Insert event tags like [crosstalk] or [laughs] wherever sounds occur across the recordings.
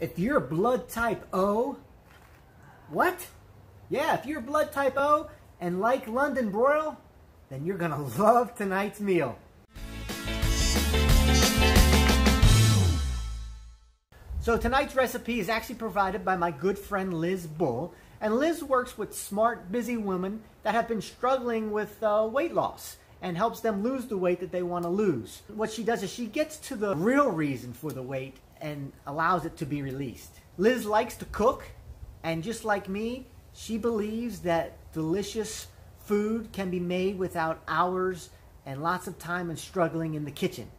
if you're blood type O, what? Yeah, if you're blood type O and like London broil, then you're gonna [laughs] love tonight's meal. So tonight's recipe is actually provided by my good friend Liz Bull. And Liz works with smart, busy women that have been struggling with uh, weight loss and helps them lose the weight that they want to lose. What she does is she gets to the real reason for the weight and allows it to be released. Liz likes to cook, and just like me, she believes that delicious food can be made without hours and lots of time and struggling in the kitchen.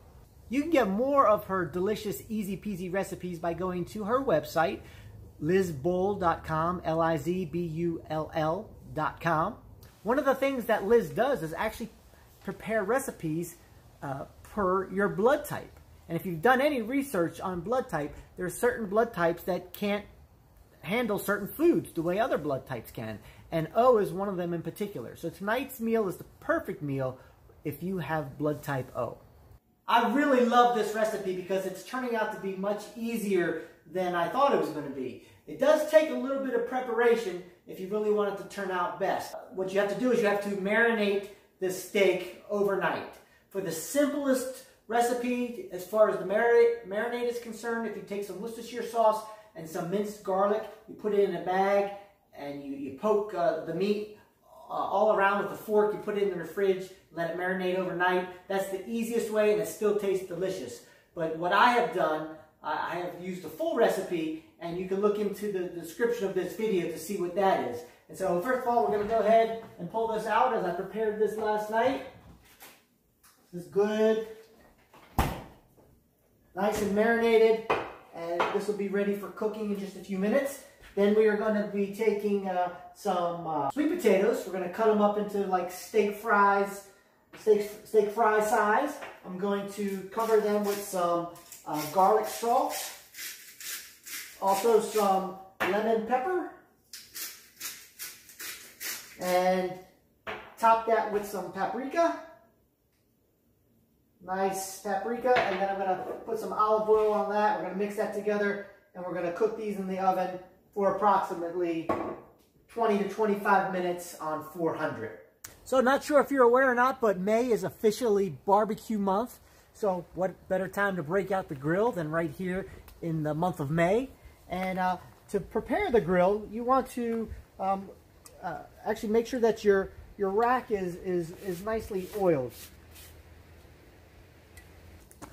You can get more of her delicious, easy peasy recipes by going to her website, lizbull.com, L-I-Z-B-U-L-L.com. One of the things that Liz does is actually prepare recipes uh, per your blood type. And if you've done any research on blood type, there are certain blood types that can't handle certain foods the way other blood types can. And O is one of them in particular. So tonight's meal is the perfect meal if you have blood type O. I really love this recipe because it's turning out to be much easier than I thought it was going to be. It does take a little bit of preparation if you really want it to turn out best. What you have to do is you have to marinate the steak overnight. For the simplest recipe, as far as the marinade, is concerned, if you take some Worcestershire sauce and some minced garlic, you put it in a bag and you, you poke uh, the meat uh, all around with a fork, you put it in the fridge, let it marinate overnight. That's the easiest way and it still tastes delicious. But what I have done, I have used a full recipe and you can look into the description of this video to see what that is. And so first of all, we're going to go ahead and pull this out as I prepared this last night. This is good. Nice and marinated. And this will be ready for cooking in just a few minutes. Then we are going to be taking uh, some uh, sweet potatoes. We're going to cut them up into like steak fries, steak, steak fry size. I'm going to cover them with some uh, garlic salt. Also some lemon pepper and top that with some paprika. Nice paprika. And then I'm to put some olive oil on that. We're to mix that together. And we're going to cook these in the oven for approximately 20 to 25 minutes on 400. So not sure if you're aware or not, but May is officially barbecue month. So what better time to break out the grill than right here in the month of May. And uh, to prepare the grill, you want to um, uh, actually make sure that your your rack is is is nicely oiled.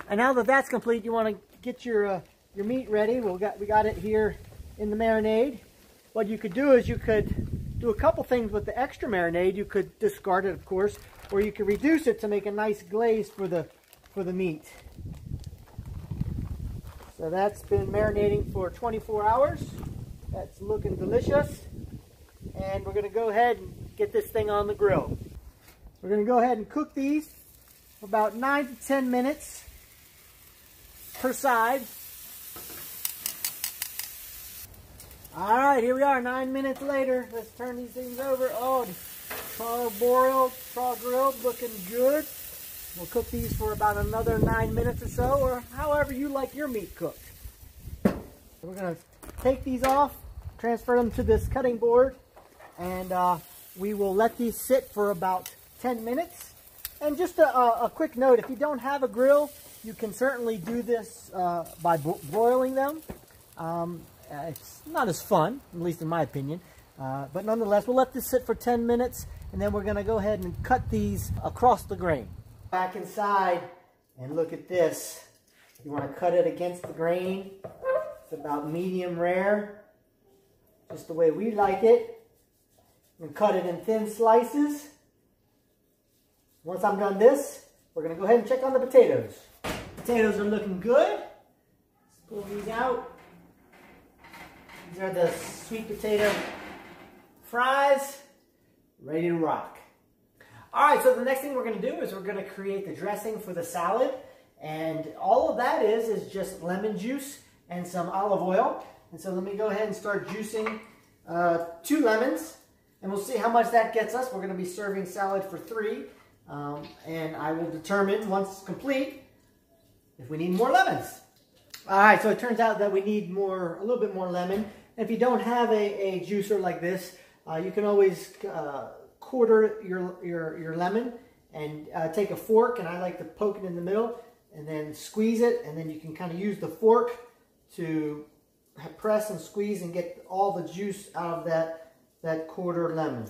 And now that that's complete, you want to get your uh, your meat ready. We got we got it here in the marinade. What you could do is you could do a couple things with the extra marinade. You could discard it, of course, or you could reduce it to make a nice glaze for the for the meat. So that's been marinating for 24 hours. That's looking delicious and we're going to go ahead and get this thing on the grill. We're going to go ahead and cook these for about 9 to 10 minutes per side. All right, here we are, nine minutes later. Let's turn these things over. Oh, charbroiled, char grilled, looking good. We'll cook these for about another nine minutes or so, or however you like your meat cooked. we're going to take these off, transfer them to this cutting board, and uh, we will let these sit for about 10 minutes. And just a, a, quick note, if you don't have a grill, you can certainly do this uh, by broiling them. Um, it's not as fun, at least in my opinion. Uh, but nonetheless, we'll let this sit for 10 minutes, and then we're going to go ahead and cut these across the grain. Back inside, and look at this. You want to cut it against the grain. It's about medium rare, just the way we like it and cut it in thin slices. Once I'm done this, we're to go ahead and check on the potatoes. Potatoes are looking good. Let's pull these out. These are the sweet potato fries, ready to rock. All right, so the next thing we're to do is we're to create the dressing for the salad. And all of that is, is just lemon juice and some olive oil. And so let me go ahead and start juicing uh, two lemons. And we'll see how much that gets us. We're to be serving salad for three. Um, and I will determine once it's complete if we need more lemons. All right, so it turns out that we need more, a little bit more lemon. If you don't have a, a juicer like this, uh, you can always uh, quarter your, your, your lemon and uh, take a fork, and I like to poke it in the middle, and then squeeze it, and then you can kind of use the fork to press and squeeze and get all the juice out of that, that quarter lemon.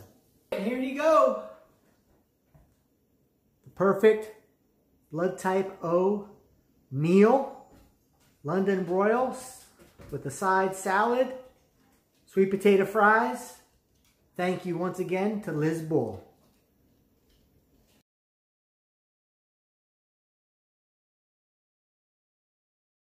And here you go. Perfect blood type O meal, London broils with a side salad, sweet potato fries. Thank you once again to Liz Bull.